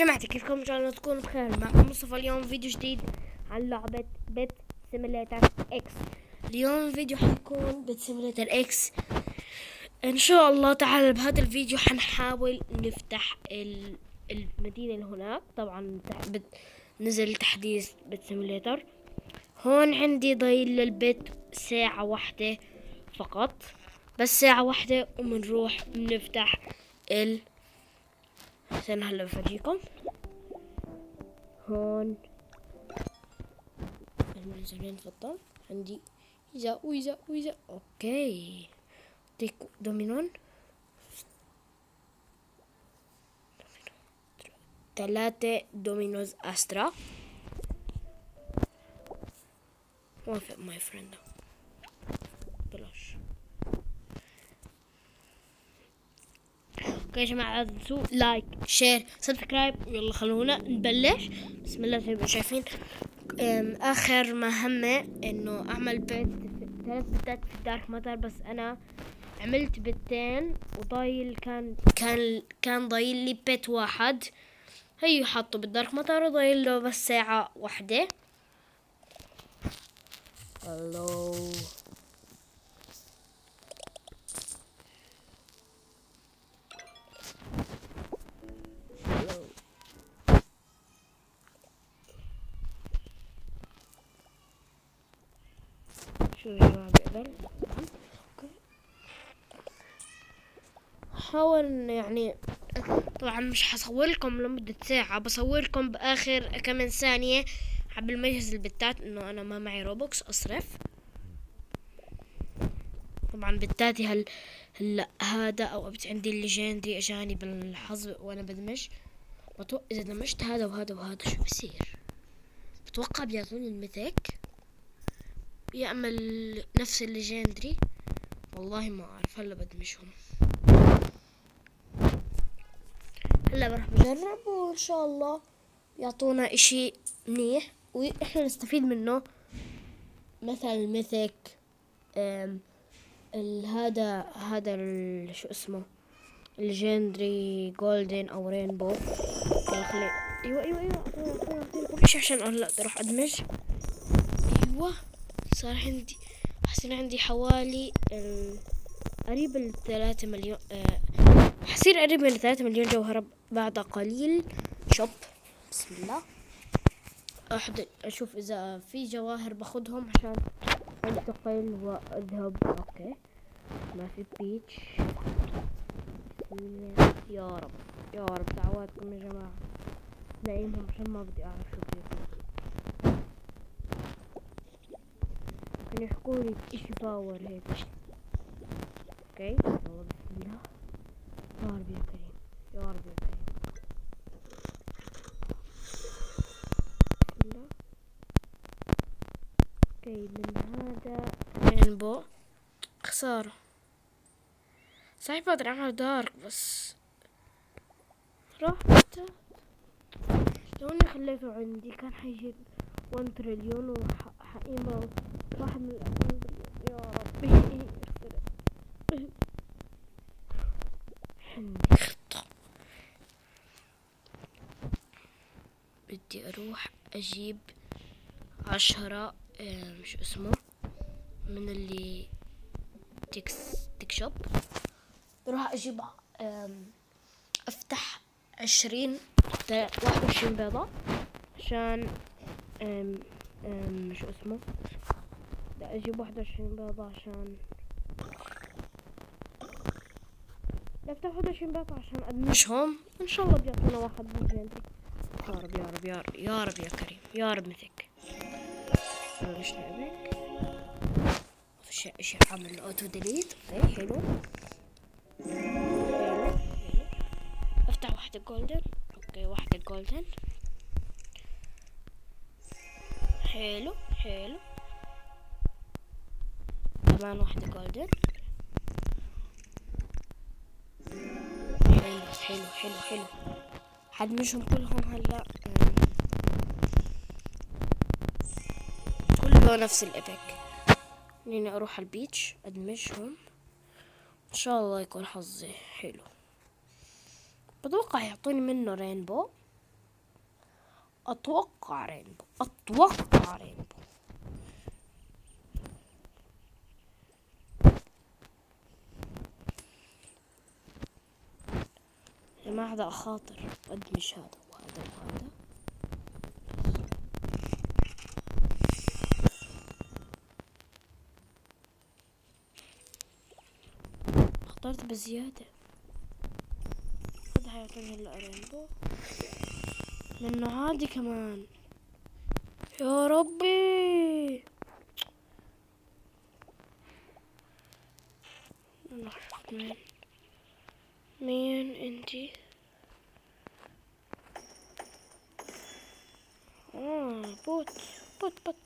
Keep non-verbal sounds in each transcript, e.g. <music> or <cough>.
جماعتي كيفكم؟ إن شاء الله تكونوا بخير. معكم مصطفى اليوم فيديو جديد عن لعبة Pet Simulator X اليوم الفيديو حيكون Pet Simulator X إن شاء الله تعالى بهذا الفيديو حنحاول نفتح ال... المدينة اللي هناك. طبعا. نزل تحديث Pet Simulator هون عندي ضايل لل pet ساعة واحدة فقط. بس ساعة واحدة ومنروح بنفتح ال استنى هلا بفرجيكم. هون. المنزلين تفضل عندي إذا وإذا وإذا أوكي. تيك دومينون؟ ثلاثة دومينوز أسترا. وافق ماي فريند okay يا جماعة لا تنسوا like share subscribe يلا خلونا نبلش. بسم الله زي ما شايفين آخر مهمة إنه أعمل pet ثلاث pet ات في ال dark matter بس أنا عملت pet ين وضايل كان كان كان ضايل لي pet واحد. هي حطه بال dark matter وضايل له بس ساعة واحدة. ألو شو يا جماعة بقبل okay حاول يعني طبعا مش حصور لكم لمدة ساعة بصور لكم بآخر كم ثانية قبل ما يجهز ال pet ات إنه أنا ما معي Robux أصرف. طبعا pet اتي هل هلا هذا أو pet عندي ال legendary أجاني بالحظ وأنا بدمج. بتوقع إذا دمجت هذا وهذا وهذا شو بصير؟ بتوقع بيعطوني ال mythic ال- نفس ال legendary والله ما أعرف هلا بدمجهم. هلا بروح بجرب وان شاء الله يعطونا إشي منيح وإحنا نستفيد منه. أم، ال- هذا هذا شو اسمه؟ ال legendary golden أو rainbow. أيوه أيوه أيوه أعطوني كل شي عشان هلا أروح ادمج أيوه. صار عندي حصير عندي حوالي ال- قريب الثلاثة مليون آه، حصير قريب من الثلاثة مليون جوهرة بعد قليل. shop بسم الله. أحد أشوف إذا في جواهر باخدهم عشان أنتقل وأذهب. okay. ما في بيتش. يا رب يا رب دعواتكم يا جماعة. نعيمهم عشان ما بدي أعرف شو. يحكوا لي إشي باور هيك. أوكي؟ يلا بسم يا رب يا كريم. يا رب يا كريم. أوكي من هذا رينبو خسارة. صحيح بقدر أعمل دارك بس بتاعت. لو إني خليته عندي كان حيجيب 1 تريليون وحقيمة واحد من الأفلام يا ربي. بدي أروح أجيب عشرة آم، شو اسمه من اللي تكس تيك شوب. بروح أجيب أفتح عشرين واحد وعشرين بيضة عشان شو اسمه؟ بدي أجيب واحد وعشرين بيضة عشان بدي أفتح واحد وعشرين بيضة عشان أدمجهم إن شاء الله بيعطونا واحد بجنتي يا رب يا رب يا رب يا رب يا كريم يا رب mythic يلا إيش لعبك شيء اشي عامل auto delete. okay حلو. حلو. أفتح واحدة golden okay واحدة golden حلو حلو. كمان واحدة golden حلو حلو حلو حلو. حدمجهم كلهم هلا أم، كله نفس الإيبك اني أروح على البيتش أدمجهم. إن شاء الله يكون حظي حلو. بتوقع يعطوني منه رينبو أتوقع رينبو أتوقع رينبو جماعة هذا اخاطر ادمج هذا وهذا وهذا. اخترت بزيادة. هذا حيعطيني هلا رينبو لأنه عادي كمان. يا ربي. مين مين انتي؟ آه bot bot bot.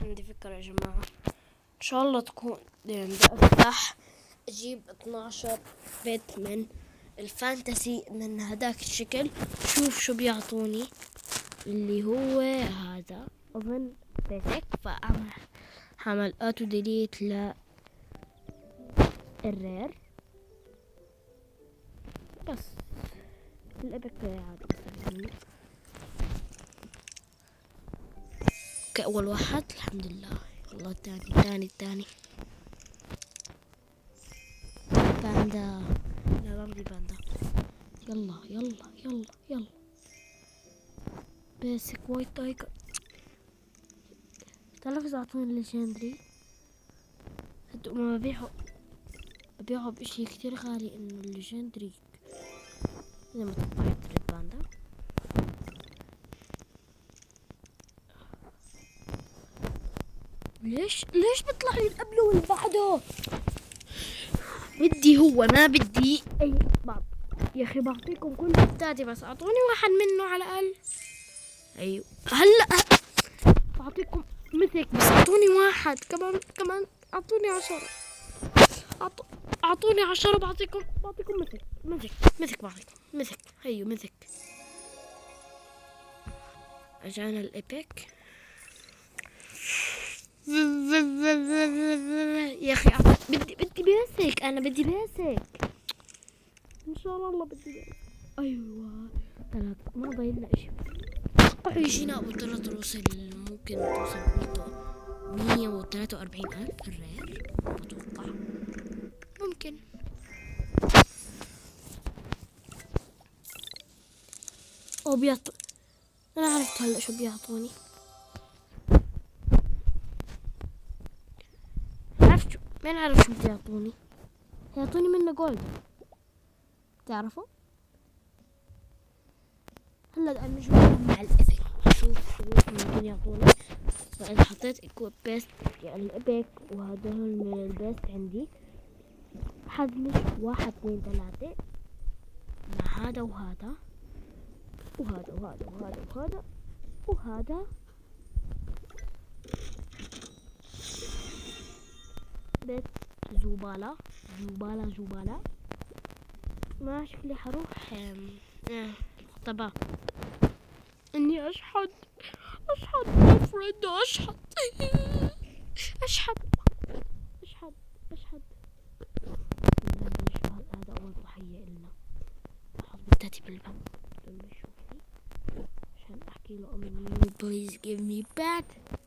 عندي فكرة يا جماعة. إن شاء الله تكون بدي افتح أجيب 12 pet من ال fantasy من هذاك الشكل. شوف شو بيعطوني. اللي هو هذا. أظن بيتك. فاعمل حعمل auto delete لل rare بس. ال epic عادي اول واحد. الحمد لله. والله الثاني. الثاني. الثاني. باندا بدي باندا يلا يلا يلا يلا. basic white tiger تعرف إذا أعطوني ال legendary هدو ما ببيعه ببيعه باشي كتير غالي إنه ال legendary إذا ما طبعت red panda ليش ليش بيطلع لي قبله واللي بعده بدي هو ما بدي. أي بعض. يا أخي بعطيكم كل بتاتي بس أعطوني واحد منه على الأقل. أيوه. هلأ. بعطيكم مثلك بس أعطوني واحد كمان كمان. أعطوني عشرة. أعط... أعطوني عشرة بعطيكم. بعطيكم مثل مثل. مثل بعطيكم مثل هيو مثل اجانا الابيك <laughs> يا أخي بدي بدي basic أنا بدي basic إن شاء الله بدي basic أيوه. ثلاث ما ضايل لنا إشي. أتوقع يجينا ابو ثلاث روسل ممكن توصل مية وثلاثة وأربعين ألف الريال أتوقع. ممكن. أو بيعطوا أنا عرفت هلا شو بيعطوني. عرفت شو مين عرف شو بيعطوني يعطوني؟ منه gold تعرفوا هلا الأنجم مع ال epic. شوف شو ممكن يعطوني؟ فأنا حطيت equip best يعني ال epic وهدول من ال best عندي. حدمج واحد اثنين ثلاثة مع هذا وهذا وهذا وهذا وهذا وهذا وهذا. بيت زوبالة زوبالة زوبالة ما شكلي حروح آه، مختبى إني اشحد اشحد فريند اشحد اشحد اشحد اشحد هذا أول ضحية إلنا. أحط بالباب. عشان أحكي له please give me back.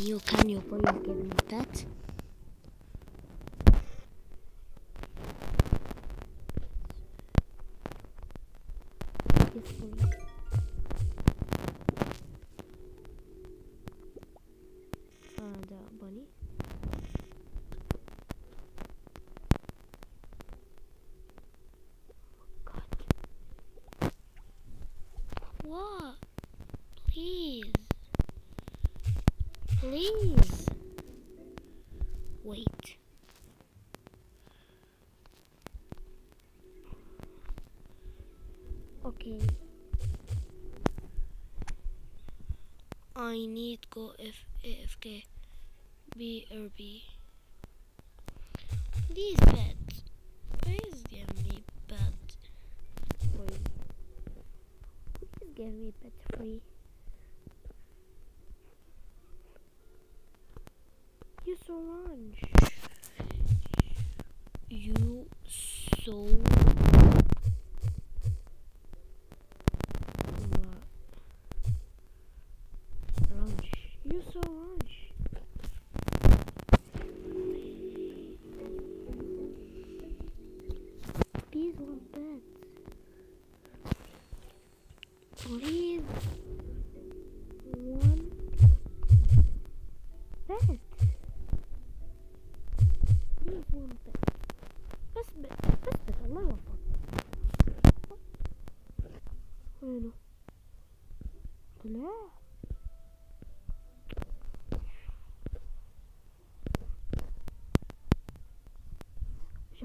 You can you please give me that? Please. Wait. Okay. I need go F AFK B or B. Please pet. Please give me pet free. Please give me pet free.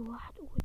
جا واحد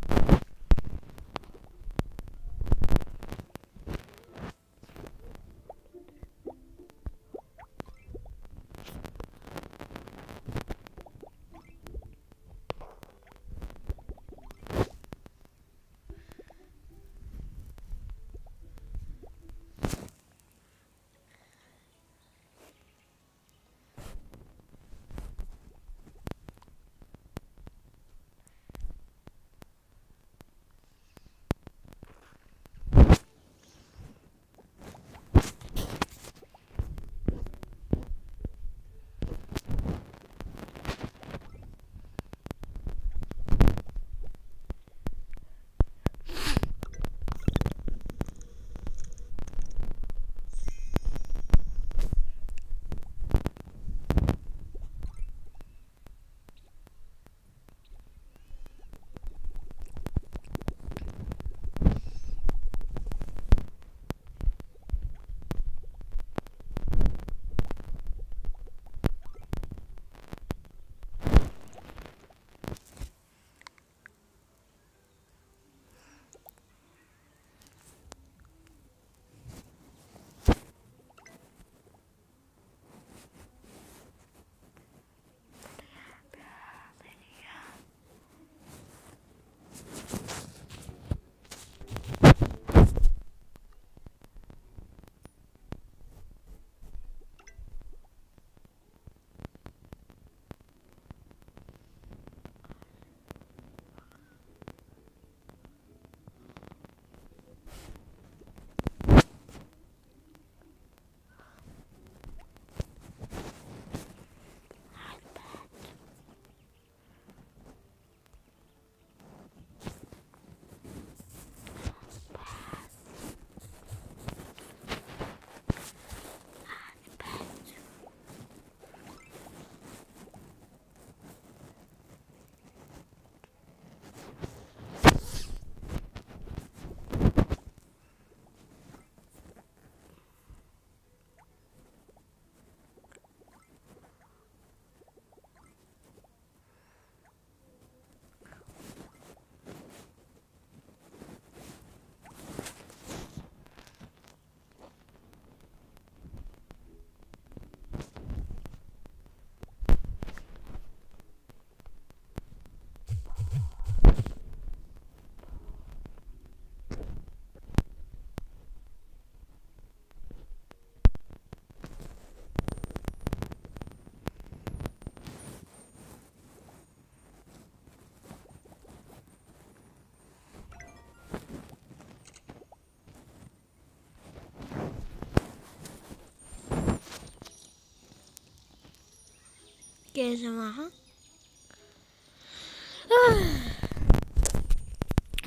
قوي يا جماعة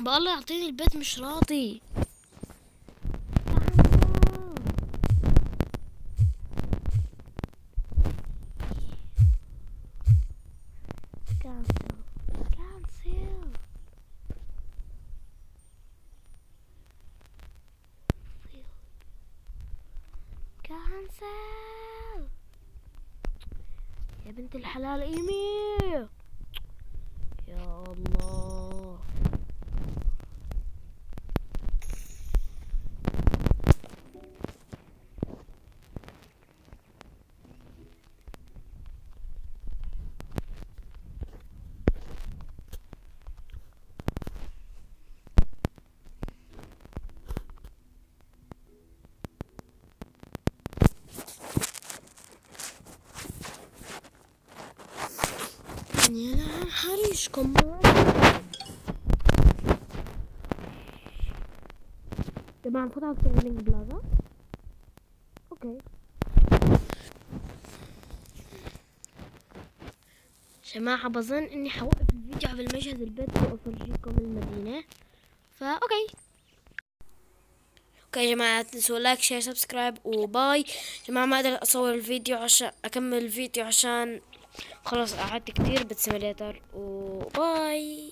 <sighs> بقول له يعطيني البيت مش راضي. Cancel. الحلال. ايمي يا الله لعن حريشكم جماعة على بلازا جماعة بظن اني حوقف الفيديو ما اجهز البيت وافرجيكم المدينة فا okay okay يا جماعة لا تنسوا like share subscribe و bye جماعة ما أقدر اصور الفيديو عشان اكمل الفيديو عشان خلاص قعدت كتير بالسيميليتر وباي.